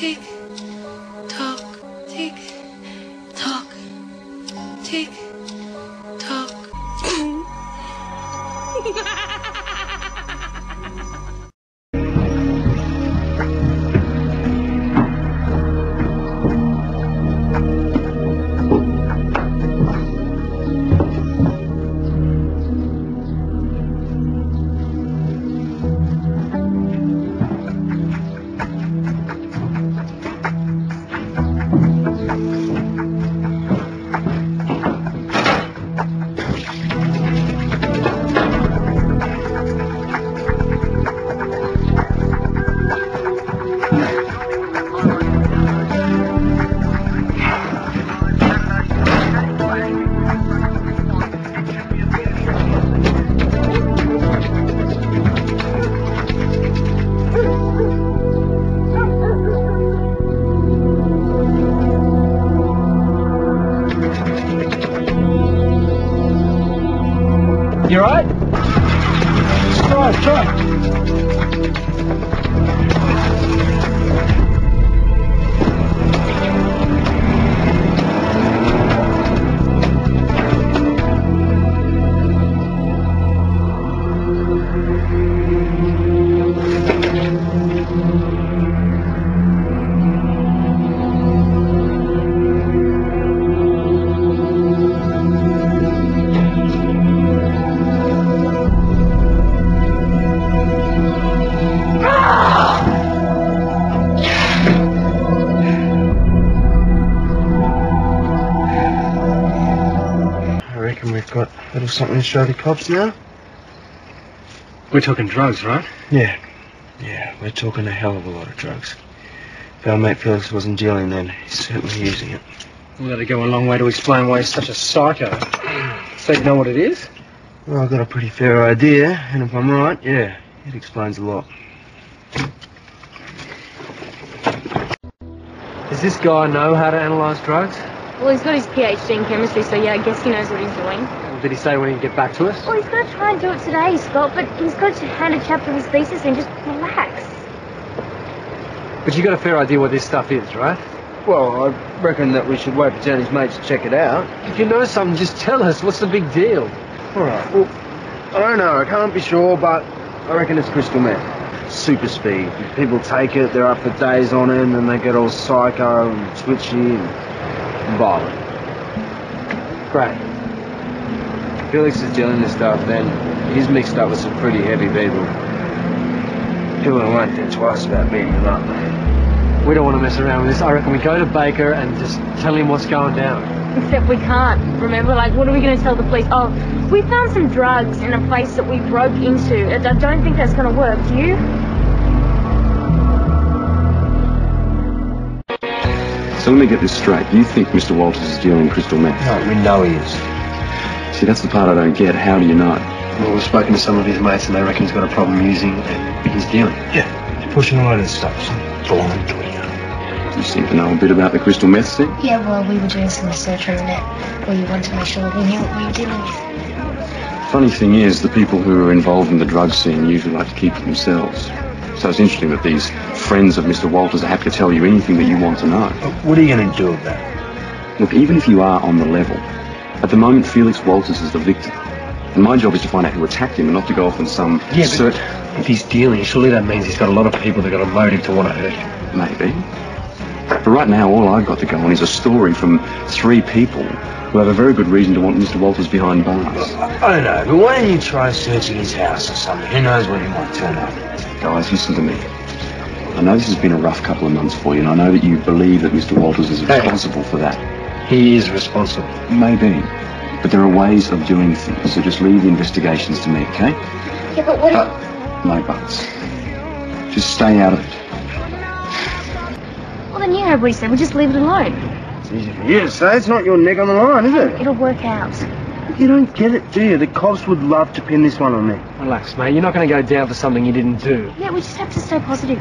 tick, tock, tick, tock, tick, tock. Try, we've a little something to show the cops now. We're talking drugs, right? Yeah. Yeah, we're talking a hell of a lot of drugs. If our mate Felix wasn't dealing then, he's certainly using it. Well, that'd go a long way to explain why he's such a psycho. So you know what it is? Well, I've got a pretty fair idea, and if I'm right, yeah, it explains a lot. Does this guy know how to analyse drugs? Well, he's got his PhD in chemistry, so yeah, I guess he knows what he's doing. Or did he say when he'd get back to us? Well, he's going to try and do it today, Scott, but he's got to hand a chapter of his thesis and just relax. But you got a fair idea what this stuff is, right? Well, I reckon that we should wait for Tony's mates to check it out. If you know something, just tell us. What's the big deal? Alright, well, I don't know, I can't be sure, but I reckon it's crystal meth. Super speed. If people take it, they're up for days on end, and then they get all psycho and twitchy and violent. Great. Felix is dealing this stuff, then he's mixed up with some pretty heavy people. People won't think twice about beating him up. We don't want to mess around with this. I reckon we go to Baker and just tell him what's going down. Except we can't. Remember, like, what are we going to tell the police? Oh, we found some drugs in a place that we broke into. I I don't think that's going to work, do you? So let me get this straight. You think Mr. Walters is dealing crystal meth? No, we know he is. See, that's the part I don't get. How do you know? Well, we've spoken to some of his mates, and they reckon he's got a problem using and he's dealing. Yeah, he's pushing a load of stuff. Blind tweeter. You seem to know a bit about the crystal meth scene. Yeah, well, we were doing some research on the net. We wanted to make sure we knew what we were dealing with. Funny thing is, the people who are involved in the drug scene usually like to keep it themselves. So it's interesting that these friends of Mr. Walters are happy to tell you anything that you want to know. But what are you going to do about it? Look, even if you are on the level, at the moment Felix Walters is the victim. And my job is to find out who attacked him and not to go off on some Yeah, but if he's dealing, surely that means he's got a lot of people that got a motive to want to hurt him. Maybe. But right now, all I've got to go on is a story from three people who have a very good reason to want Mr. Walters behind bars. I don't know, but why don't you try searching his house or something? Who knows where he might turn up? Guys, listen to me. I know this has been a rough couple of months for you, and I know that you believe that Mr. Walters is Hey. responsible for that. He is responsible. Maybe. But there are ways of doing things, so just leave the investigations to me, okay? Yeah, but what? But, no buts. Just stay out of it. Well, then you heard what he said. We'll just leave it alone. It's easy for you to say. It's not your neck on the line, is it? It'll work out. You don't get it, do you? The cops would love to pin this one on me. Relax, mate. You're not going to go down for something you didn't do. Yeah, we just have to stay positive.